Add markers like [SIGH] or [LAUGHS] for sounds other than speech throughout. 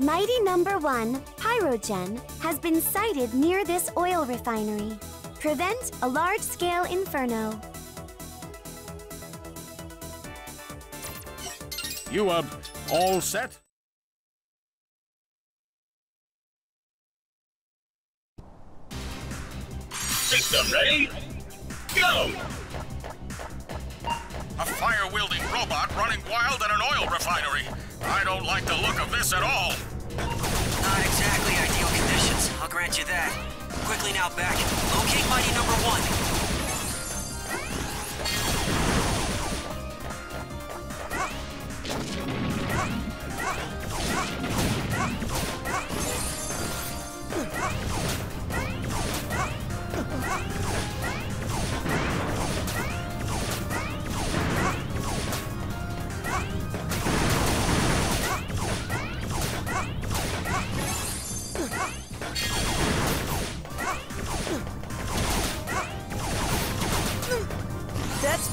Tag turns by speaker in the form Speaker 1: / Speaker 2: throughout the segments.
Speaker 1: Mighty Number One, Pyrogen, has been sighted near this oil refinery. Prevent a large-scale inferno.
Speaker 2: You, are all set?
Speaker 3: System ready? Go!
Speaker 2: A fire-wielding robot running wild at an oil refinery. I don't like the look of this at all.
Speaker 4: Not exactly ideal conditions, I'll grant you that. Quickly now Beck. Locate Mighty Number One.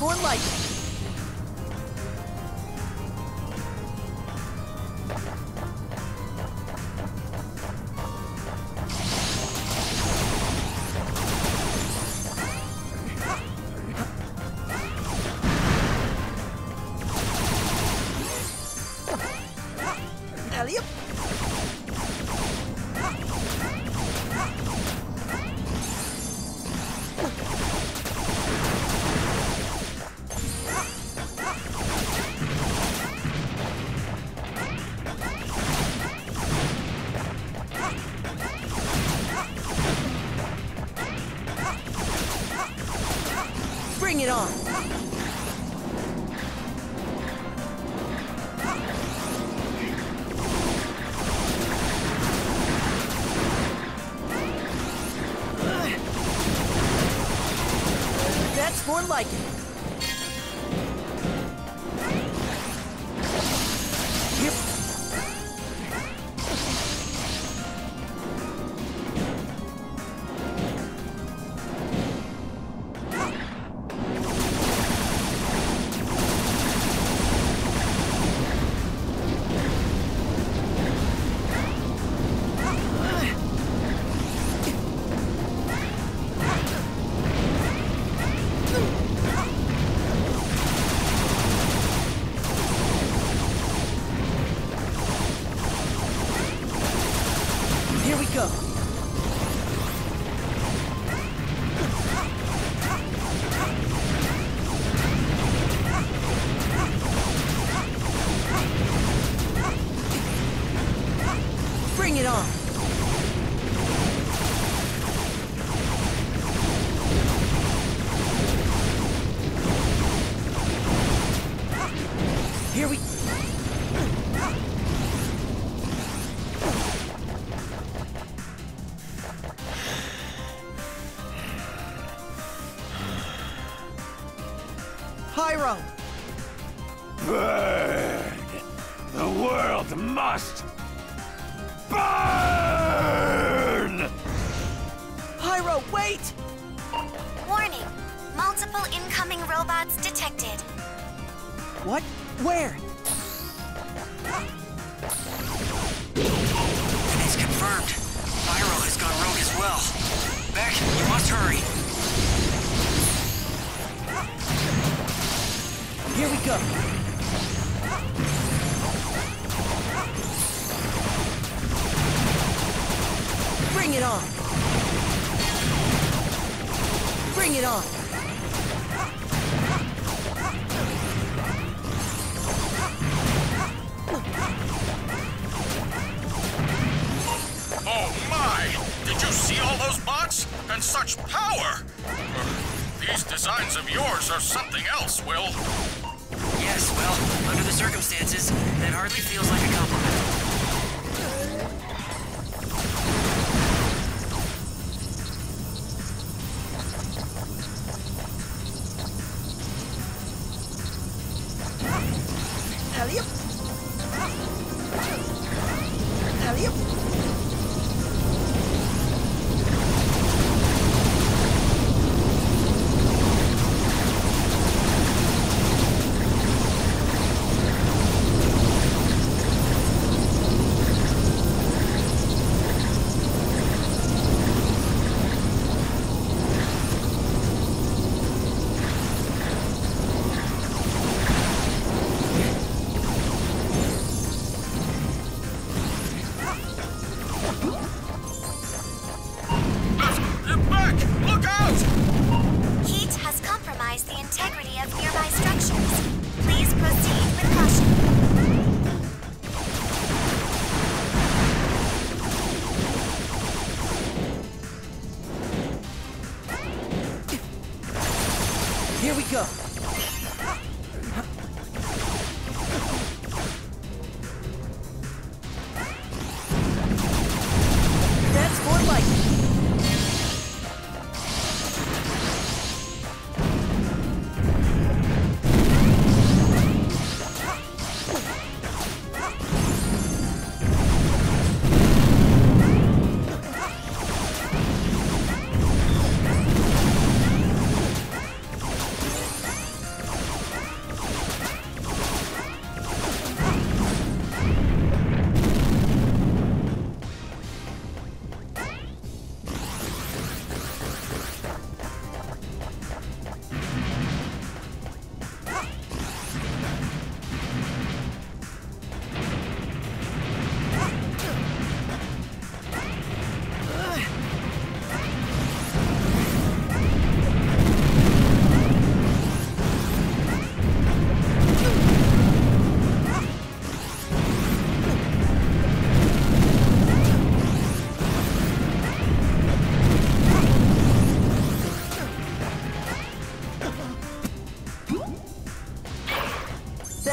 Speaker 5: That's more more like it. Pyro.
Speaker 3: Burn! The world must burn!
Speaker 5: Pyro, wait!
Speaker 1: Warning! Multiple incoming robots detected.
Speaker 5: What? Where?
Speaker 4: It's confirmed. Pyro has gone rogue as well. Beck, you must hurry.
Speaker 5: Here we go. Bring it on. Bring it on.
Speaker 2: Oh my! Did you see all those bots? And such power! These designs of yours are something else, Will.
Speaker 4: Well, under the circumstances, that hardly feels like a compliment.
Speaker 5: Alley-oop.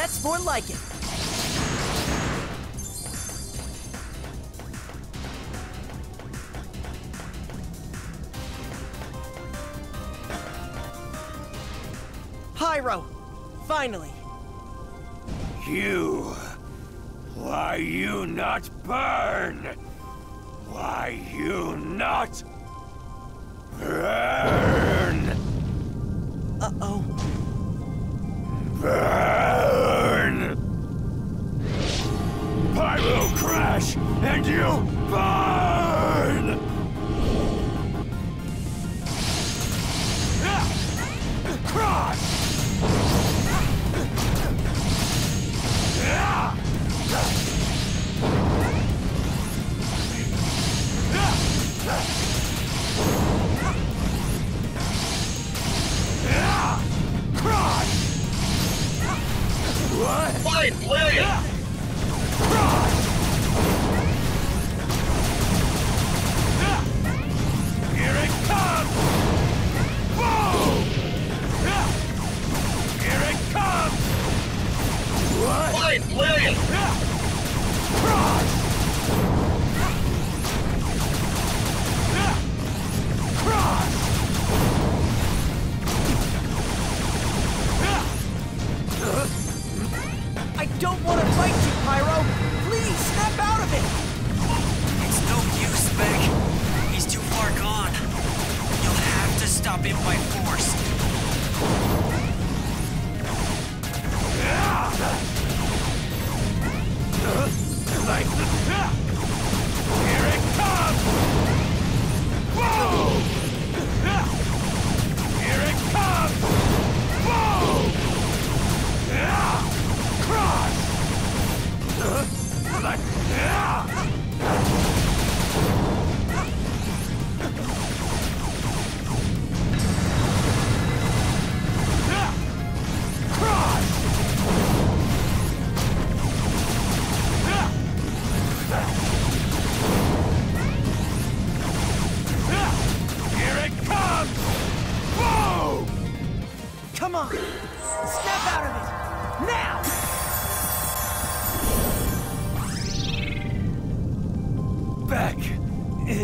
Speaker 5: That's more like it. Pyro! Finally!
Speaker 3: You. Why you not burn? Why you not burn?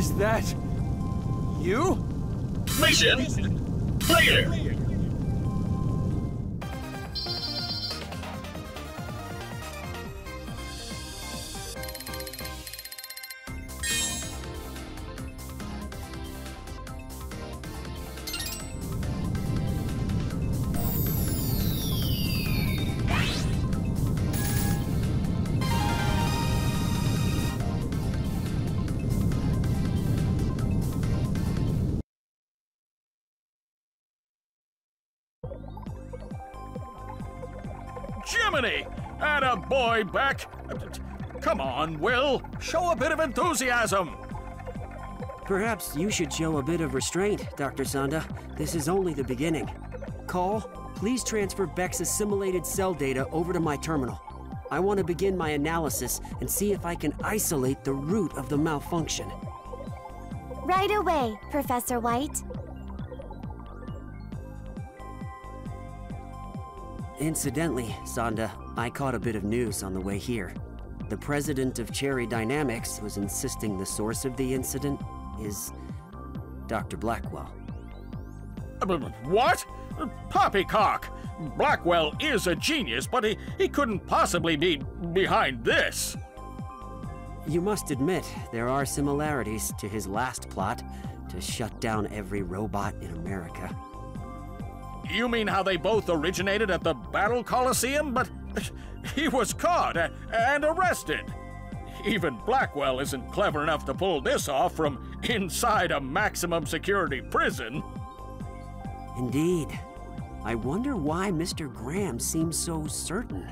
Speaker 3: Is that you?
Speaker 6: Mission clear!
Speaker 2: Jiminy! And a boy Beck! Come on, Will! Show a bit of enthusiasm!
Speaker 4: Perhaps you should show a bit of restraint, Dr. Sanda. This is only the beginning. Call, please transfer Beck's assimilated cell data over to my terminal. I want to begin my analysis and see if I can isolate the root of the malfunction.
Speaker 1: Right away, Professor White.
Speaker 4: Incidentally, Sanda, I caught a bit of news on the way here. The president of Cherry Dynamics was insisting the source of the incident is Dr. Blackwell.
Speaker 2: What? Poppycock! Blackwell is a genius, but he, he couldn't possibly be behind this.
Speaker 4: You must admit, there are similarities to his last plot to shut down every robot in America.
Speaker 2: You mean how they both originated at the Battle Colosseum? But [LAUGHS] he was caught and arrested. Even Blackwell isn't clever enough to pull this off from inside a maximum security prison.
Speaker 4: Indeed. I wonder why Mr. Graham seems so certain.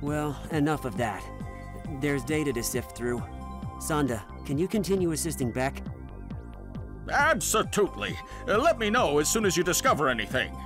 Speaker 4: Well, enough of that. There's data to sift through. Sanda, can you continue assisting Beck?
Speaker 2: Absolutely. Let me know as soon as you discover anything.